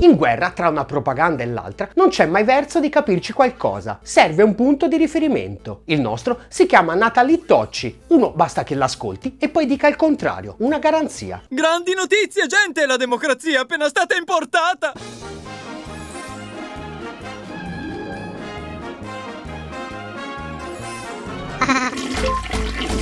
In guerra, tra una propaganda e l'altra, non c'è mai verso di capirci qualcosa. Serve un punto di riferimento. Il nostro si chiama Natalie Tocci. Uno basta che l'ascolti e poi dica il contrario. Una garanzia. Grandi notizie, gente! La democrazia è appena stata importata!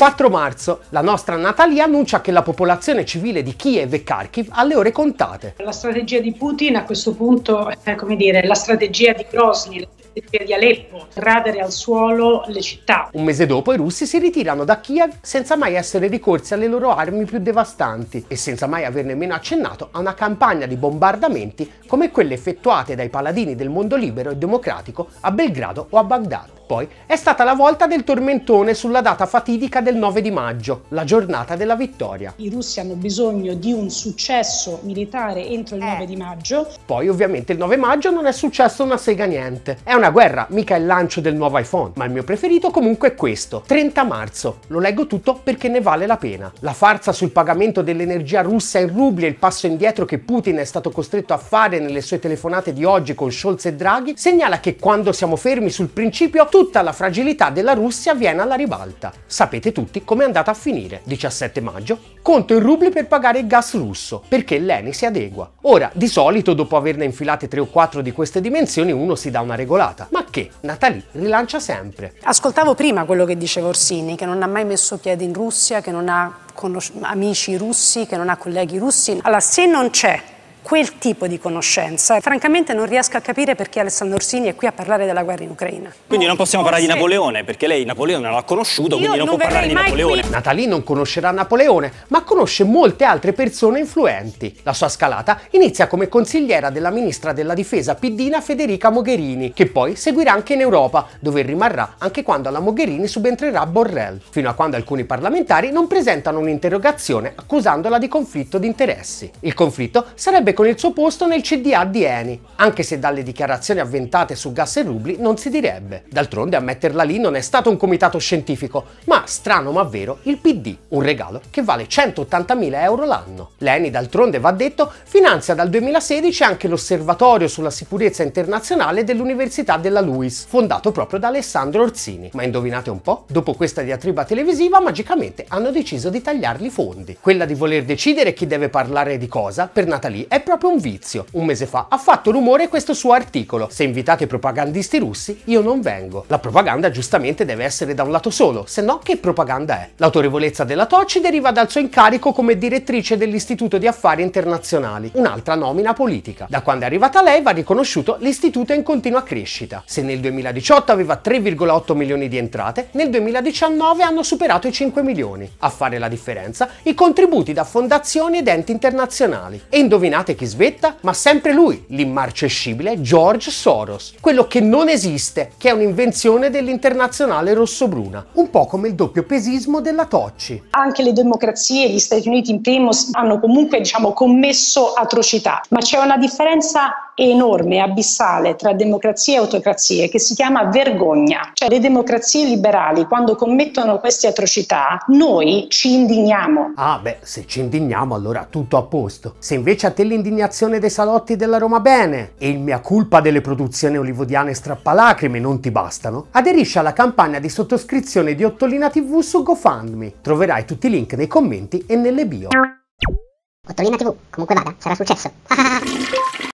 4 marzo, la nostra Natalia annuncia che la popolazione civile di Kiev e Kharkiv ha le ore contate. La strategia di Putin a questo punto è come dire la strategia di Grozny, la strategia di Aleppo, radere al suolo le città. Un mese dopo i russi si ritirano da Kiev senza mai essere ricorsi alle loro armi più devastanti e senza mai aver nemmeno accennato a una campagna di bombardamenti come quelle effettuate dai paladini del mondo libero e democratico a Belgrado o a Baghdad. Poi è stata la volta del tormentone sulla data fatidica del 9 di maggio, la giornata della vittoria. I russi hanno bisogno di un successo militare entro il 9 di maggio. Poi ovviamente il 9 maggio non è successo una sega niente. È una guerra, mica il lancio del nuovo iPhone, ma il mio preferito comunque è questo. 30 marzo. Lo leggo tutto perché ne vale la pena. La farsa sul pagamento dell'energia russa in rubli e il passo indietro che Putin è stato costretto a fare nelle sue telefonate di oggi con Scholz e Draghi segnala che quando siamo fermi sul principio tutta la fragilità della Russia viene alla ribalta. Sapete tutti come è andata a finire. 17 maggio, conto in rubli per pagare il gas russo, perché l'ENI si adegua. Ora, di solito dopo averne infilate 3 o 4 di queste dimensioni uno si dà una regolata, ma che Natalie rilancia sempre. Ascoltavo prima quello che diceva Orsini, che non ha mai messo piede in Russia, che non ha amici russi, che non ha colleghi russi. Allora, se non c'è quel tipo di conoscenza. Francamente non riesco a capire perché Alessandro Orsini è qui a parlare della guerra in Ucraina. Quindi non possiamo parlare di Napoleone, perché lei Napoleone non l'ha conosciuto, quindi non, non può parlare di Napoleone. Qui. Natalie non conoscerà Napoleone, ma conosce molte altre persone influenti. La sua scalata inizia come consigliera della ministra della difesa piddina Federica Mogherini, che poi seguirà anche in Europa, dove rimarrà anche quando alla Mogherini subentrerà Borrell, fino a quando alcuni parlamentari non presentano un'interrogazione accusandola di conflitto di interessi. Il conflitto sarebbe con il suo posto nel CDA di Eni, anche se dalle dichiarazioni avventate su gas e rubli non si direbbe. D'altronde a metterla lì non è stato un comitato scientifico, ma strano ma vero il PD, un regalo che vale 180.000 euro l'anno. L'Eni d'altronde va detto finanzia dal 2016 anche l'osservatorio sulla sicurezza internazionale dell'Università della LUIS, fondato proprio da Alessandro Orsini. Ma indovinate un po', dopo questa diatriba televisiva magicamente hanno deciso di tagliarli i fondi. Quella di voler decidere chi deve parlare di cosa per Natalie è proprio un vizio. Un mese fa ha fatto rumore questo suo articolo. Se invitate propagandisti russi, io non vengo. La propaganda giustamente deve essere da un lato solo, se no che propaganda è? L'autorevolezza della Tocci deriva dal suo incarico come direttrice dell'Istituto di Affari Internazionali, un'altra nomina politica. Da quando è arrivata lei va riconosciuto l'istituto è in continua crescita. Se nel 2018 aveva 3,8 milioni di entrate, nel 2019 hanno superato i 5 milioni. A fare la differenza i contributi da fondazioni ed enti internazionali. E indovinate Sapete chi svetta? Ma sempre lui, l'immarcescibile George Soros, quello che non esiste, che è un'invenzione dell'internazionale rossobruna, un po' come il doppio pesismo della Tocci. Anche le democrazie, gli Stati Uniti in primus, hanno comunque diciamo, commesso atrocità, ma c'è una differenza enorme, abissale tra democrazie e autocrazie che si chiama vergogna. Cioè le democrazie liberali quando commettono queste atrocità noi ci indigniamo. Ah beh, se ci indigniamo allora tutto a posto. Se invece a te l'indignazione dei salotti della Roma Bene e il mia colpa delle produzioni olivodiane strappalacrime non ti bastano, aderisci alla campagna di sottoscrizione di Ottolina TV su GoFundMe. Troverai tutti i link nei commenti e nelle bio. Ottolina TV, comunque vada, sarà successo.